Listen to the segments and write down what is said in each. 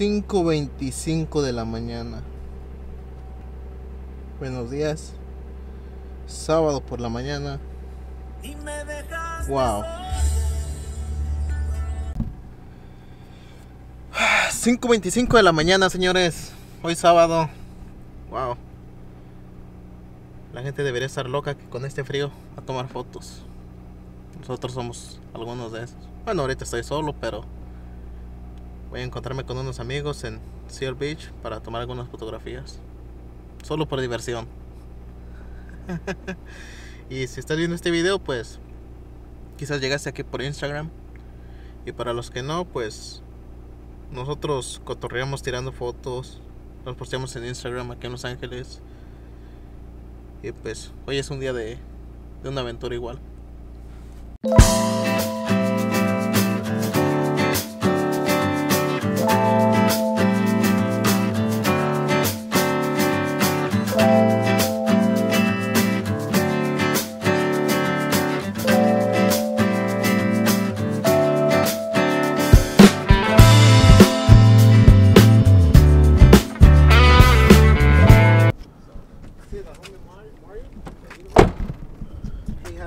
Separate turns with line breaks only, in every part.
5.25 de la mañana. Buenos días. Sábado por la mañana. Wow. 5.25 de la mañana, señores. Hoy sábado. Wow. La gente debería estar loca que con este frío a tomar fotos. Nosotros somos algunos de esos. Bueno, ahorita estoy solo, pero voy a encontrarme con unos amigos en Seal Beach para tomar algunas fotografías. Solo por diversión. y si estás viendo este video, pues quizás llegaste aquí por Instagram. Y para los que no, pues nosotros cotorreamos tirando fotos. Nos posteamos en Instagram aquí en Los Ángeles. Y pues hoy es un día de, de una aventura igual.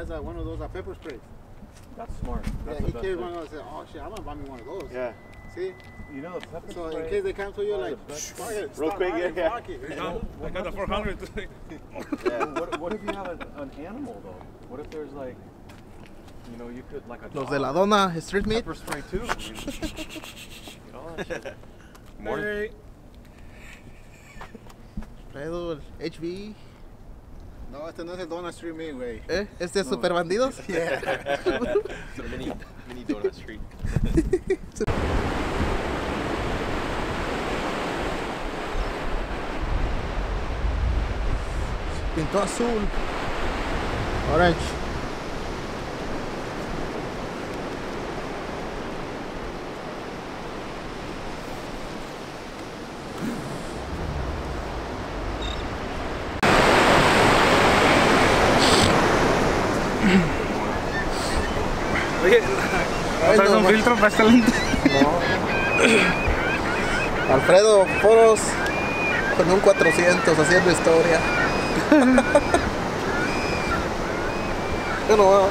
Has uh, one of those uh, pepper sprays.
That's smart. That's
yeah, he
best
carried
thing.
one of those. Said, oh shit, I'm gonna buy me one of those.
Yeah.
See?
You know the pepper
So
spray.
in case they cancel you,
Oh,
like, fuck it,
Real quick,
running,
yeah,
fuck it.
I got the 400.
Yeah. what, what if you have an, an animal though? What if there's like, you know, you could like a
Los de la
dog,
dona Street Meat.
pepper spray too. I mean, you know that shit. Morning.
Fredo, el HB.
No, este no es el Donut Street Meat, güey.
¿Eh? ¿Este es Super Bandidos?
Yeah.
Mini, mini donut street.
Pintó azul. Orange.
Oye,
Ay,
¿traes
no,
un filtro para esta lente?
Alfredo Foros con un 400 haciendo historia. Bueno,